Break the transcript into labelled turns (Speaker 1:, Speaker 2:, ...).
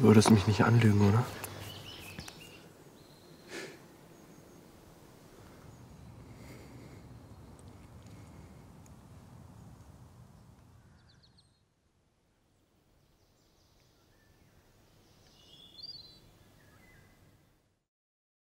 Speaker 1: Du würdest mich nicht anlügen, oder?